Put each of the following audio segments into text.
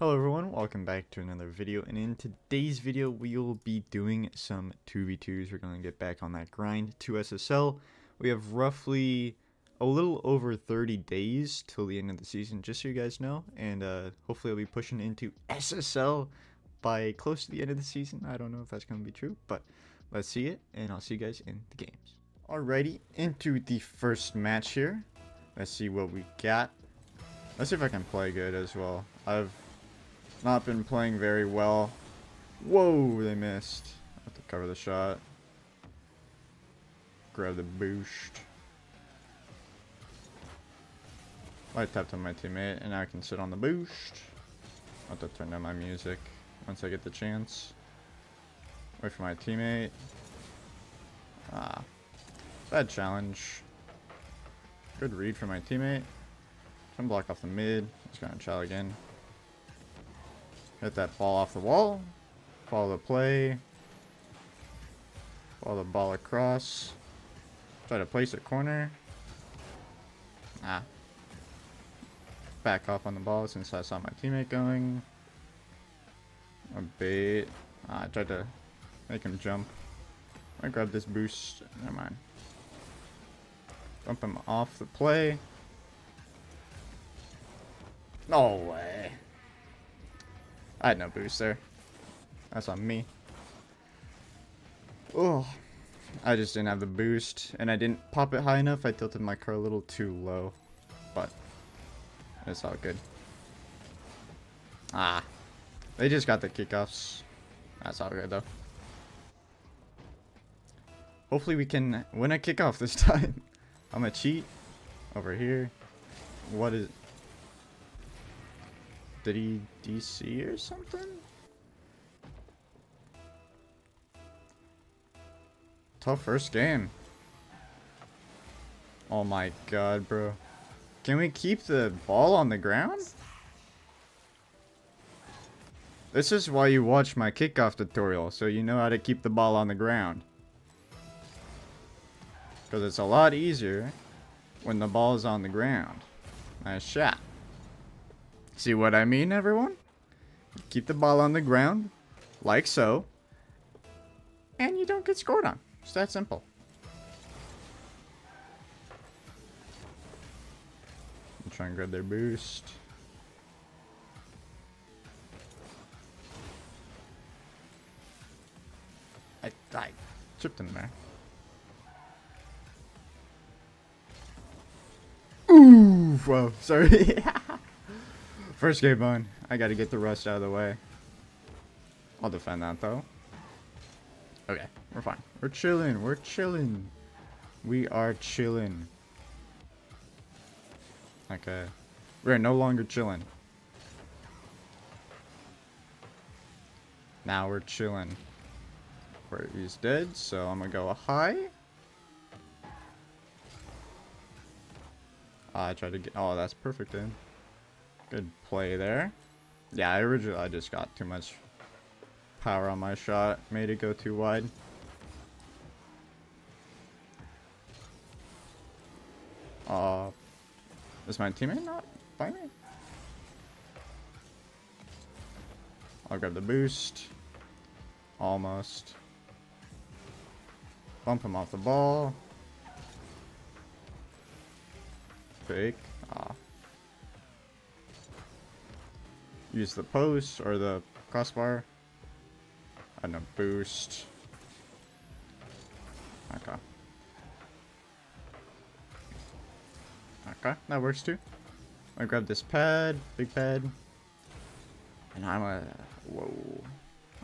Hello everyone, welcome back to another video, and in today's video we will be doing some 2v2s. We're going to get back on that grind to SSL. We have roughly a little over 30 days till the end of the season, just so you guys know, and uh, hopefully I'll be pushing into SSL by close to the end of the season. I don't know if that's going to be true, but let's see it, and I'll see you guys in the games. Alrighty, into the first match here. Let's see what we got. Let's see if I can play good as well. I've not been playing very well. Whoa, they missed. I have to cover the shot. Grab the boost. I tapped on my teammate, and I can sit on the boost. I have to turn down my music once I get the chance. Wait for my teammate. Ah. Bad challenge. Good read for my teammate. Can block off the mid. He's gonna chow again. Hit that ball off the wall. Follow the play. Follow the ball across. Try to place it corner. Ah. Back off on the ball since I saw my teammate going. A bait. Ah, I tried to make him jump. I grab this boost. Never mind. Bump him off the play. No way. I had no boost there. That's on me. Oh, I just didn't have the boost, and I didn't pop it high enough. I tilted my car a little too low, but it's all good. Ah, they just got the kickoffs. That's all good though. Hopefully we can win a kickoff this time. I'm gonna cheat over here. What is? Did he DC or something? Tough first game. Oh my god, bro. Can we keep the ball on the ground? This is why you watch my kickoff tutorial, so you know how to keep the ball on the ground. Because it's a lot easier when the ball is on the ground. Nice shot. See what I mean, everyone? Keep the ball on the ground, like so, and you don't get scored on. It's that simple. I'm trying to grab their boost. I, I tripped in there. Ooh, whoa, sorry. First game on. I gotta get the rust out of the way. I'll defend that though. Okay, we're fine. We're chilling. We're chilling. We are chilling. Okay. We're no longer chilling. Now we're chilling. Where he's dead, so I'm gonna go high. I tried to get. Oh, that's perfect then. Good play there. Yeah, I originally I just got too much power on my shot. Made it go too wide. Uh, is my teammate not by me? I'll grab the boost. Almost. Bump him off the ball. Fake. Ah. Use the post or the crossbar. And a boost. Okay. Okay, that works too. I grab this pad, big pad. And I'm a whoa.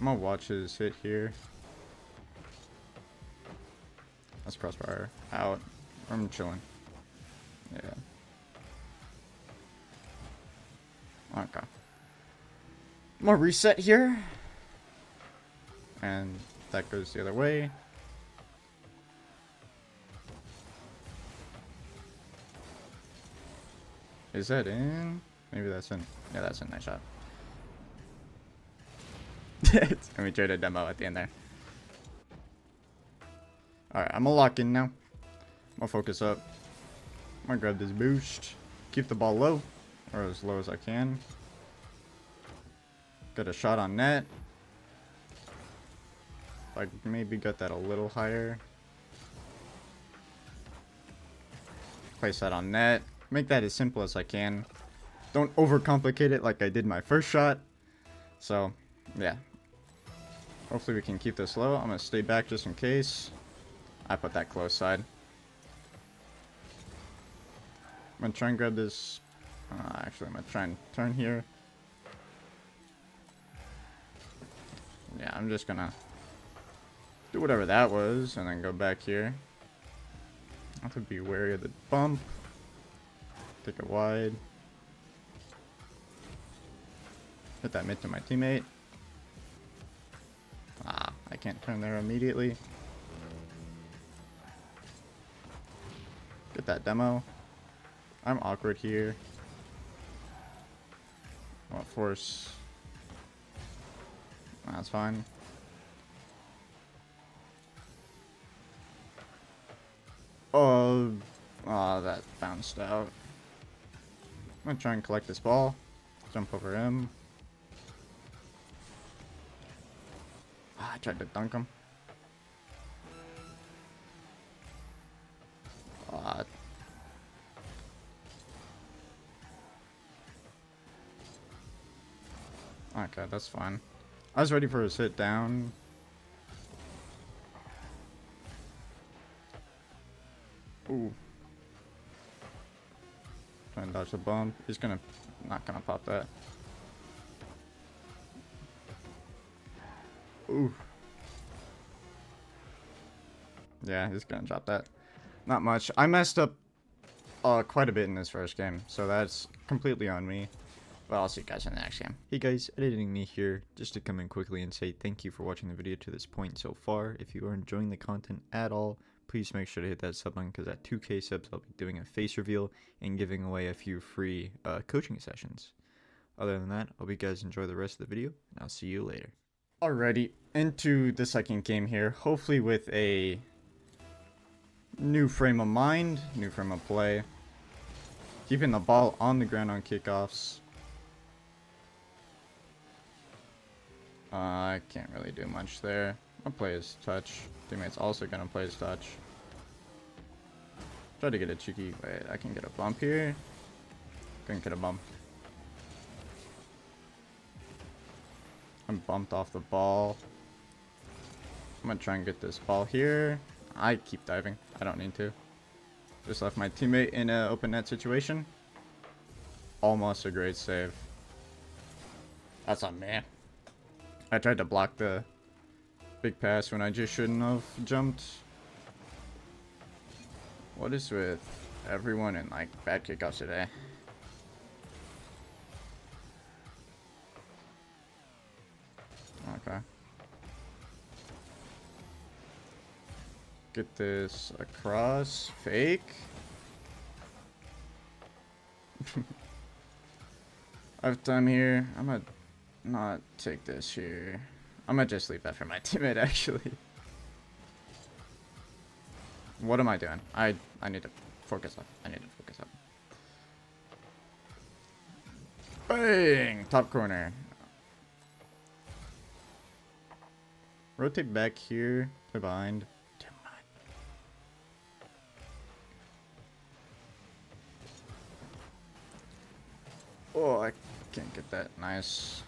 I'm gonna watch his hit here. That's crossbar out. I'm chilling. Yeah. Okay. More reset here. And that goes the other way. Is that in? Maybe that's in. Yeah, that's a nice shot. and we tried a demo at the end there. Alright, I'm gonna lock in now. I'm gonna focus up. I'm gonna grab this boost. Keep the ball low. Or as low as I can. Got a shot on net. Like maybe got that a little higher. Place that on net. Make that as simple as I can. Don't overcomplicate it like I did my first shot. So, yeah. Hopefully we can keep this low. I'm going to stay back just in case. I put that close side. I'm going to try and grab this. Uh, actually, I'm going to try and turn here. I'm just to do whatever that was and then go back here. I have to be wary of the bump. Take it wide. Hit that mid to my teammate. Ah, I can't turn there immediately. Get that demo. I'm awkward here. What force? That's fine. Oh, oh, that bounced out. I'm gonna try and collect this ball. Jump over him. Ah, I tried to dunk him. Ah. Okay, that's fine. I was ready for a sit down. Ooh. Trying to dodge the bomb. He's gonna not gonna pop that. Ooh. Yeah, he's gonna drop that. Not much. I messed up uh, quite a bit in this first game, so that's completely on me. But I'll see you guys in the next game. Hey guys, editing me here, just to come in quickly and say thank you for watching the video to this point so far. If you are enjoying the content at all, please make sure to hit that sub button because at 2k subs I'll be doing a face reveal and giving away a few free uh, coaching sessions. Other than that, I hope you guys enjoy the rest of the video, and I'll see you later. Alrighty, into the second game here, hopefully with a new frame of mind, new frame of play. Keeping the ball on the ground on kickoffs. Uh, I can't really do much there. I'll play his touch. Teammate's also gonna play his touch. Try to get a cheeky. Wait, I can get a bump here. Couldn't get a bump. I'm bumped off the ball. I'm gonna try and get this ball here. I keep diving. I don't need to. Just left my teammate in an open net situation. Almost a great save. That's on me. I tried to block the big pass when I just shouldn't have jumped. What is with everyone in like bad kickoffs today? Okay. Get this across. Fake. I have time here. I'm gonna not take this here. I'm gonna just leave that for my teammate actually. What am I doing? I I need to focus up. I need to focus up. Bang! Top corner. Rotate back here to behind. Oh, I can't get that. Nice.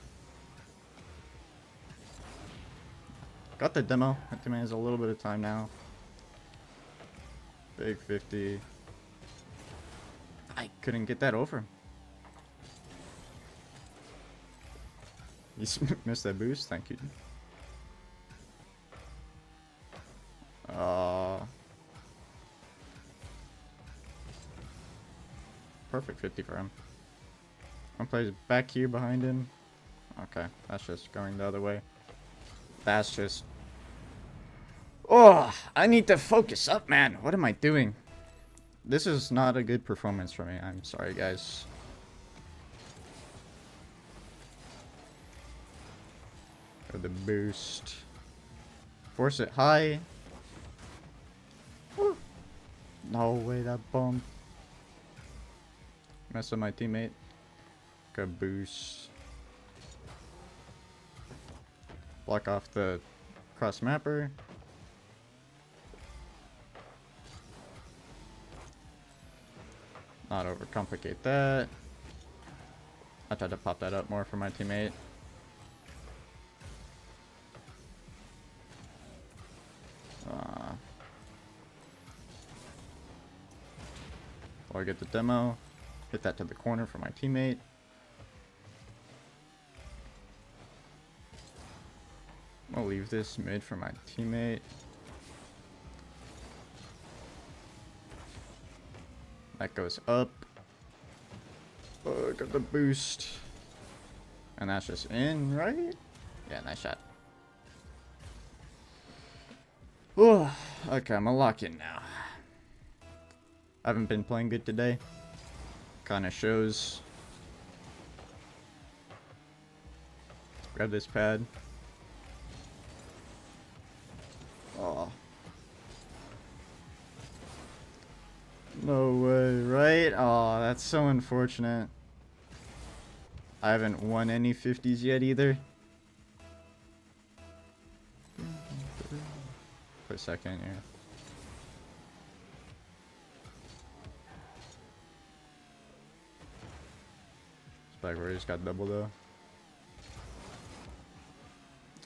Got the demo. That demands a little bit of time now. Big 50. I couldn't get that over. You missed that boost? Thank you. Uh, perfect 50 for him. One plays back here behind him. Okay, that's just going the other way. That's just... Oh, I need to focus up, man. What am I doing? This is not a good performance for me. I'm sorry, guys. Go the boost. Force it high. No way, that bump. Mess up my teammate. Go boost. Block off the cross mapper. Not overcomplicate that. I tried to pop that up more for my teammate. Uh, or get the demo. Hit that to the corner for my teammate. I'll leave this mid for my teammate. That goes up. Oh, got the boost. And that's just in, right? Yeah, nice shot. Oh, okay, I'm a lock in now. I haven't been playing good today. Kind of shows. Grab this pad. That's so unfortunate. I haven't won any 50s yet either. For a second, yeah. Spike where he just got double though.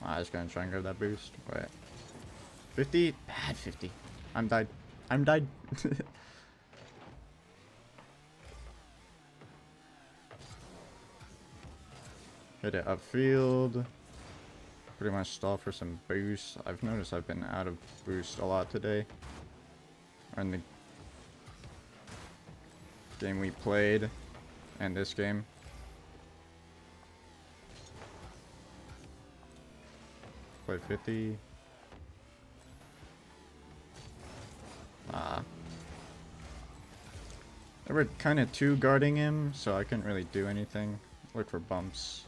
Ah, I was gonna try and grab that boost. Wait. 50? Bad 50. I'm died. I'm died. Hit it upfield. Pretty much stall for some boost. I've noticed I've been out of boost a lot today. In the game we played and this game. Play 50. Ah. They were kind of two guarding him, so I couldn't really do anything. Look for bumps.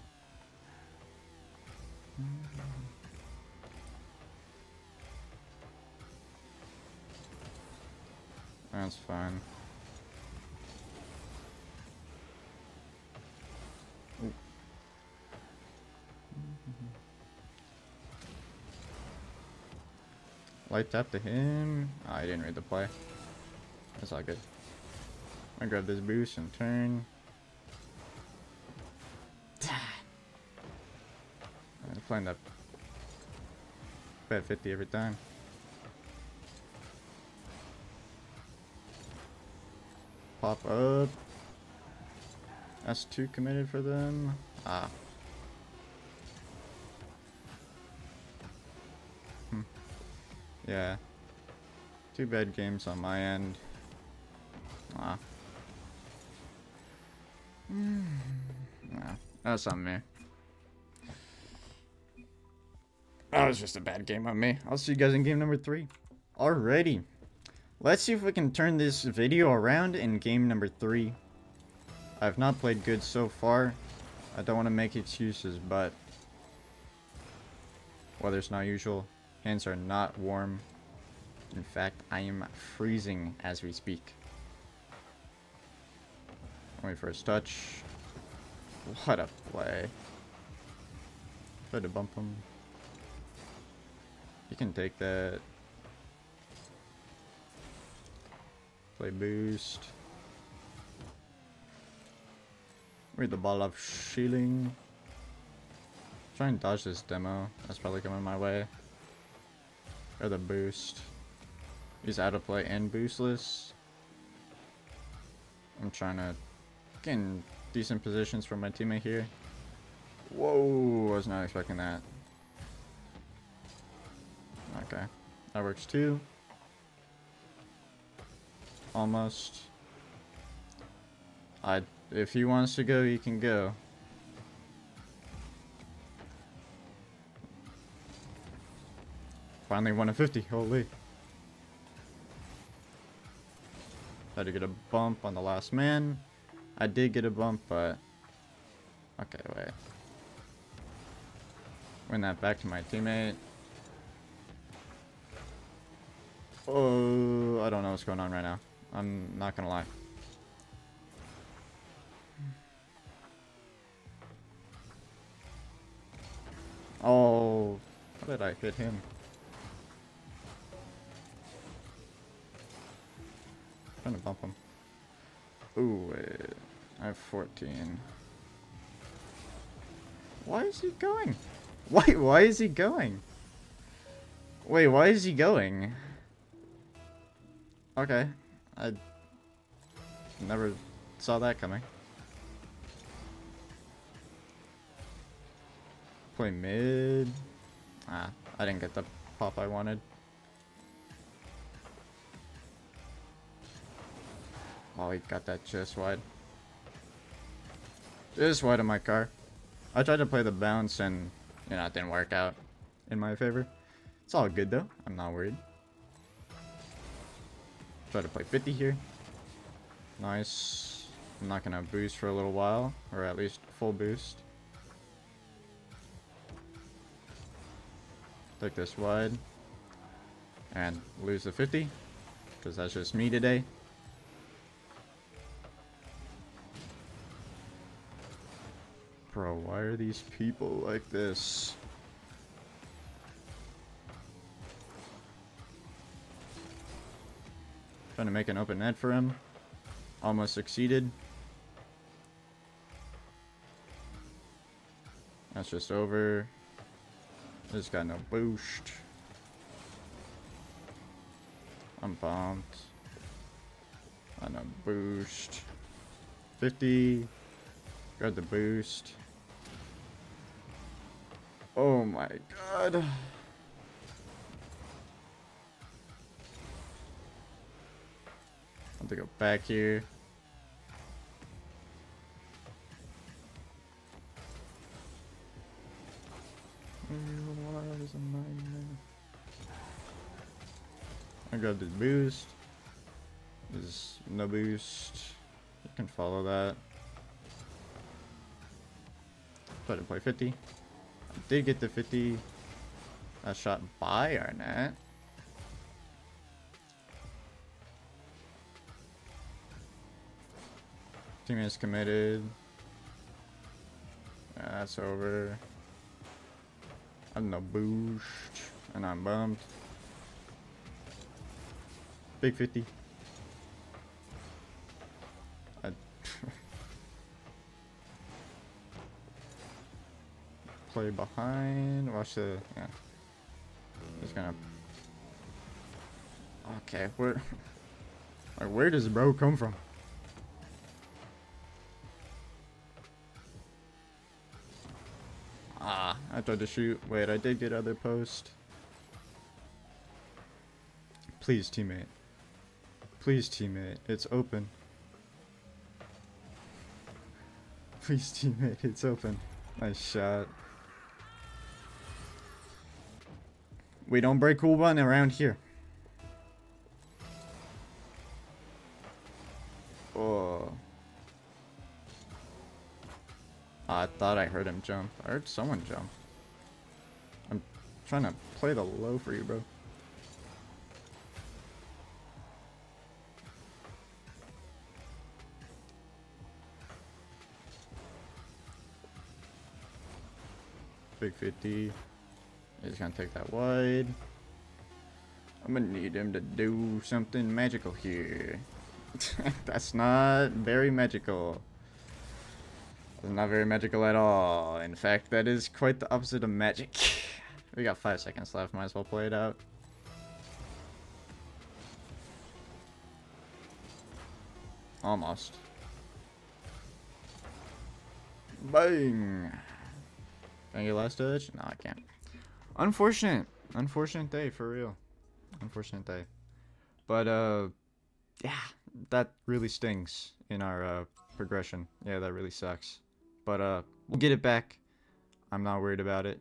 That's fine. Light tap to him. Ah, oh, I didn't read the play. That's all good. I grab this boost and turn. Playing that bad 50 every time. Pop up. That's too committed for them. Ah. Hmm. Yeah. Two bad games on my end. Ah. nah, that's on me. That was just a bad game on me. I'll see you guys in game number three. Alrighty. Let's see if we can turn this video around in game number three. I've not played good so far. I don't want to make excuses, but weather's not usual. Hands are not warm. In fact, I am freezing as we speak. Only first touch. What a play. Try to bump him. You can take that. Play boost. Read the ball of shielding. Try and dodge this demo. That's probably coming my way. Or the boost. He's out of play and boostless. I'm trying to get in decent positions for my teammate here. Whoa, I was not expecting that. Okay. That works too. Almost. I if he wants to go, he can go. Finally won a 50, holy. Had to get a bump on the last man. I did get a bump, but... Okay, wait. Win that back to my teammate. Oh, I don't know what's going on right now. I'm not gonna lie. Oh, how did I hit him? I'm trying to bump him. Ooh, wait. I have 14. Why is he going? Why, why is he going? Wait, why is he going? Okay. I never saw that coming. Play mid. Ah, I didn't get the pop I wanted. Oh, he got that just wide. Just wide of my car. I tried to play the bounce and, you know, it didn't work out in my favor. It's all good though. I'm not worried. Try to play 50 here. Nice. I'm not gonna boost for a little while, or at least full boost. Take this wide. And lose the 50. Because that's just me today. Bro, why are these people like this? Trying to make an open net for him. Almost succeeded. That's just over. This got no boost. I'm pumped. On a boost. 50. Got the boost. Oh my god. Have to go back here. I got this boost. There's no boost. You can follow that. Try to play 50. I did get the 50 uh, shot by Arnett. Team is committed. that's over. I'm no boost. And I'm bumped. Big 50. I play behind. Watch the yeah. Just gonna. Okay, where? Like, where does bro come from? I tried to shoot. Wait, I did get other post. Please, teammate. Please, teammate. It's open. Please, teammate. It's open. Nice shot. We don't break cool one around here. Oh. I thought I heard him jump. I heard someone jump. Trying to play the low for you, bro. Big 50. He's gonna take that wide. I'm gonna need him to do something magical here. That's not very magical. That's not very magical at all. In fact, that is quite the opposite of magic. we got five seconds left. Might as well play it out. Almost. Bang! Can I get last touch? No, I can't. Unfortunate. Unfortunate day, for real. Unfortunate day. But, uh, yeah, that really stings in our, uh, progression. Yeah, that really sucks. But, uh, we'll get it back. I'm not worried about it.